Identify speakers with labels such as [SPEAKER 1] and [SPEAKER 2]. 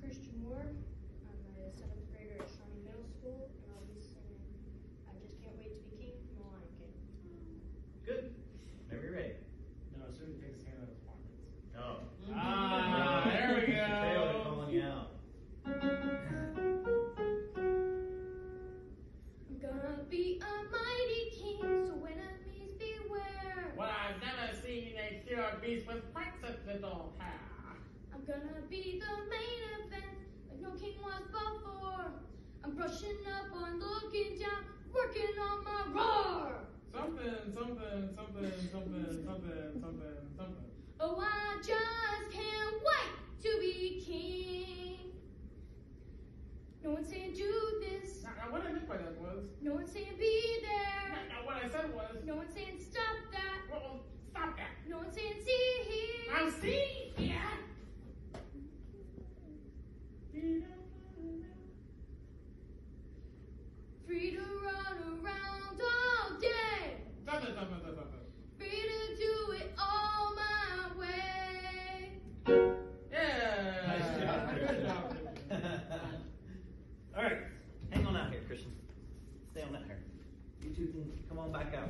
[SPEAKER 1] Christian Moore. I'm a seventh grader at Shawnee Middle School, and I'll be singing I Just Can't Wait to Be King from The Lion King.
[SPEAKER 2] Good. Whenever you're ready.
[SPEAKER 3] No, it shouldn't take his hand out of his pockets.
[SPEAKER 2] Oh.
[SPEAKER 3] Ah, there we go.
[SPEAKER 2] Taylor calling you out.
[SPEAKER 1] I'm gonna be a mighty king, so enemies beware.
[SPEAKER 3] What I've never seen a pure beast with princess little hair.
[SPEAKER 1] I'm gonna be the main event, like no king was before. I'm brushing up on looking down, working on my roar.
[SPEAKER 3] Something, something, something, something, something, something, something.
[SPEAKER 1] Oh, I just can't wait to be king. No one's saying do this.
[SPEAKER 3] Now, now what I meant by that was,
[SPEAKER 1] No one's saying be there.
[SPEAKER 3] now what I said was,
[SPEAKER 1] No one's saying stop that.
[SPEAKER 3] well, stop that.
[SPEAKER 1] No one's saying see here.
[SPEAKER 3] Now see Christian.
[SPEAKER 2] Stay on that here. You two can come on back out.